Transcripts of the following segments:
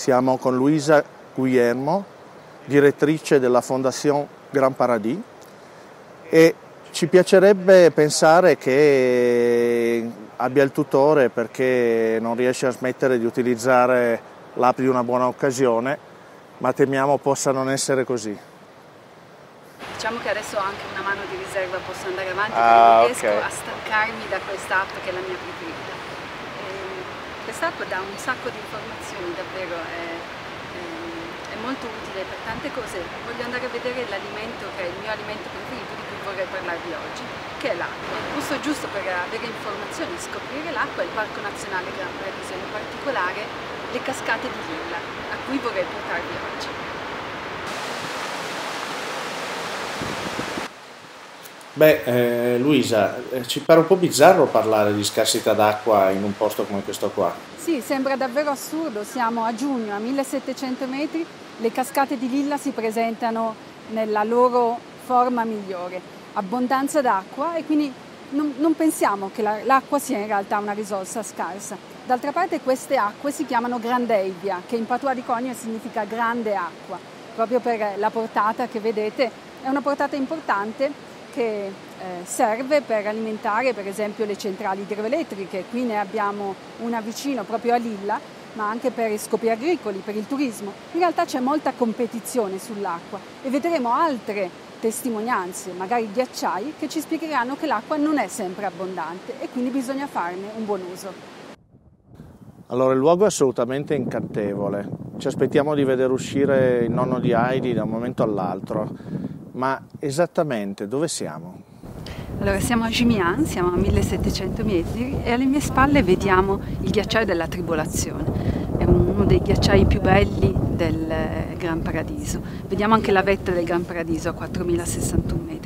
Siamo con Luisa Guillermo, direttrice della Fondazione Gran Paradis e ci piacerebbe pensare che abbia il tutore perché non riesce a smettere di utilizzare l'app di una buona occasione, ma temiamo possa non essere così. Diciamo che adesso ho anche una mano di riserva, posso andare avanti, ah, non riesco okay. a stancarmi da questa app che è la mia preferita. Questa dà un sacco di informazioni, davvero, è, è, molto utile per tante cose. Voglio andare a vedere l'alimento che è il mio alimento preferito di cui vorrei parlarvi oggi, che è l'acqua. Il posto giusto per avere informazioni scoprire l'acqua è il Parco Nazionale Gran Paradiso, in particolare le cascate di Lilla, a cui vorrei portarvi oggi. Beh, eh, Luisa, eh, ci pare un po' bizzarro parlare di scarsità d'acqua in un posto come questo qua. Sì, sembra davvero assurdo. Siamo a giugno, a 1700 metri, le cascate di Lilla si presentano nella loro forma migliore. Abbondanza d'acqua e quindi non, non pensiamo che la, l'acqua sia in realtà una risorsa scarsa. D'altra parte queste acque si chiamano Grandeivia, che in Patua di Conio significa grande acqua, proprio per la portata che vedete. È una portata importante che eh, serve per alimentare per esempio le centrali idroelettriche, qui ne abbiamo una vicino proprio a Lilla, ma anche per scopi agricoli, per il turismo. In realtà c'è molta competizione sull'acqua e vedremo altre testimonianze, magari ghiacciai, che ci spiegheranno che l'acqua non è sempre abbondante e quindi bisogna farne un buon uso. Allora, il luogo è assolutamente incantevole. Ci aspettiamo di vedere uscire il nonno di Heidi da un momento all'altro. Ma esattamente dove siamo? Allora siamo a Gimian, siamo a 1700 metri e alle mie spalle vediamo il ghiacciaio della Tribolazione. È uno dei ghiacciai più belli del Gran Paradiso. Vediamo anche la vetta del Gran Paradiso a 4061 metri.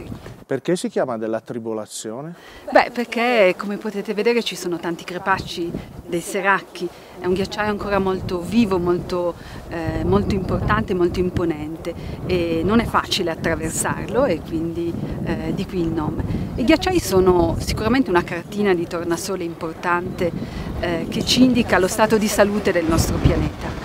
Perché si chiama della tribolazione? Beh, perché come potete vedere ci sono tanti crepacci dei seracchi, è un ghiacciaio ancora molto vivo, molto, eh, molto importante, molto imponente e non è facile attraversarlo e quindi eh, di qui il nome. I ghiacciai sono sicuramente una cartina di tornasole importante eh, che ci indica lo stato di salute del nostro pianeta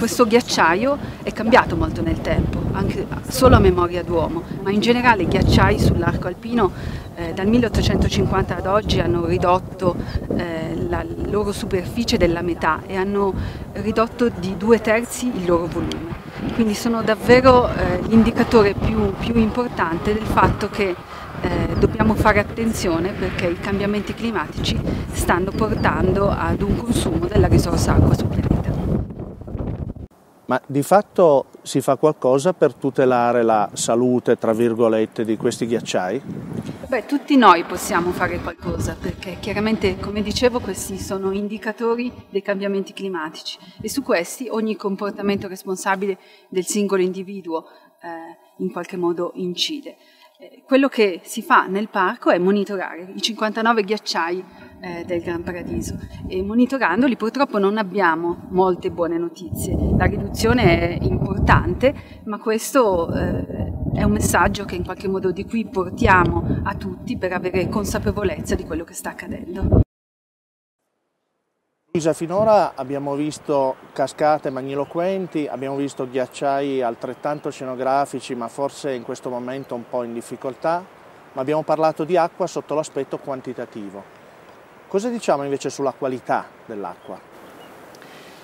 questo ghiacciaio cambiato molto nel tempo, anche solo a memoria d'uomo, ma in generale i ghiacciai sull'arco alpino eh, dal 1850 ad oggi hanno ridotto eh, la loro superficie della metà e hanno ridotto di due terzi il loro volume. Quindi sono davvero eh, l'indicatore più, più, importante del fatto che eh, dobbiamo fare attenzione perché i cambiamenti climatici stanno portando ad un consumo della risorsa acqua sul pianeta. Ma di fatto si fa qualcosa per tutelare la salute, tra virgolette, di questi ghiacciai? Beh, tutti noi possiamo fare qualcosa perché chiaramente, come dicevo, questi sono indicatori dei cambiamenti climatici e su questi ogni comportamento responsabile del singolo individuo eh, in qualche modo incide. Quello che si fa nel parco è monitorare i 59 ghiacciai eh, del Gran Paradiso e monitorandoli purtroppo non abbiamo molte buone notizie. La riduzione è importante, ma questo eh, è un messaggio che in qualche modo di qui portiamo a tutti per avere consapevolezza di quello che sta accadendo. Luisa, finora abbiamo visto cascate magniloquenti, abbiamo visto ghiacciai altrettanto scenografici, ma forse in questo momento un po' in difficoltà, ma abbiamo parlato di acqua sotto l'aspetto quantitativo. Cosa diciamo invece sulla qualità dell'acqua?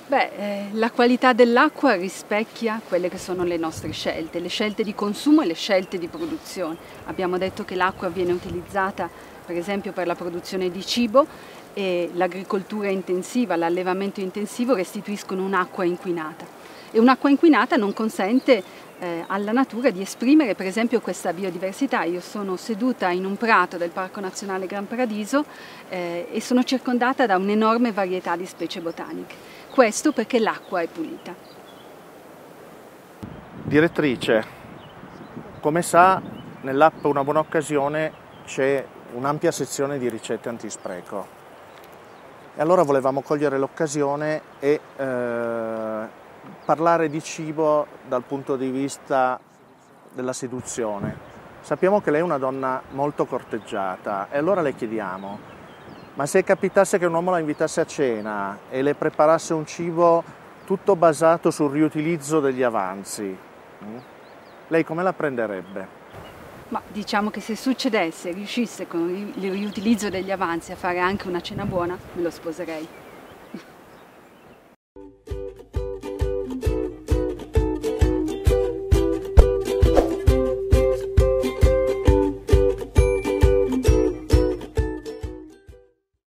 Beh, eh, la qualità dell'acqua rispecchia quelle che sono le nostre scelte, le scelte di consumo e le scelte di produzione. Abbiamo detto che l'acqua viene utilizzata per esempio per la produzione di cibo e l'agricoltura intensiva, l'allevamento intensivo restituiscono un'acqua inquinata e un'acqua inquinata non consente eh, alla natura di esprimere per esempio questa biodiversità. Io sono seduta in un prato del Parco Nazionale Gran Paradiso eh, e sono circondata da un'enorme varietà di specie botaniche. Questo perché l'acqua è pulita. Direttrice, come sa nell'app Una buona occasione c'è un'ampia sezione di ricette antispreco. E allora volevamo cogliere l'occasione e eh, parlare di cibo dal punto di vista della seduzione. Sappiamo che lei è una donna molto corteggiata e allora le chiediamo, ma se capitasse che un uomo la invitasse a cena e le preparasse un cibo tutto basato sul riutilizzo degli avanzi. Mm? Lei come la prenderebbe? Ma diciamo che se succedesse, riuscisse con il riutilizzo degli avanzi a fare anche una cena buona, me lo sposerei.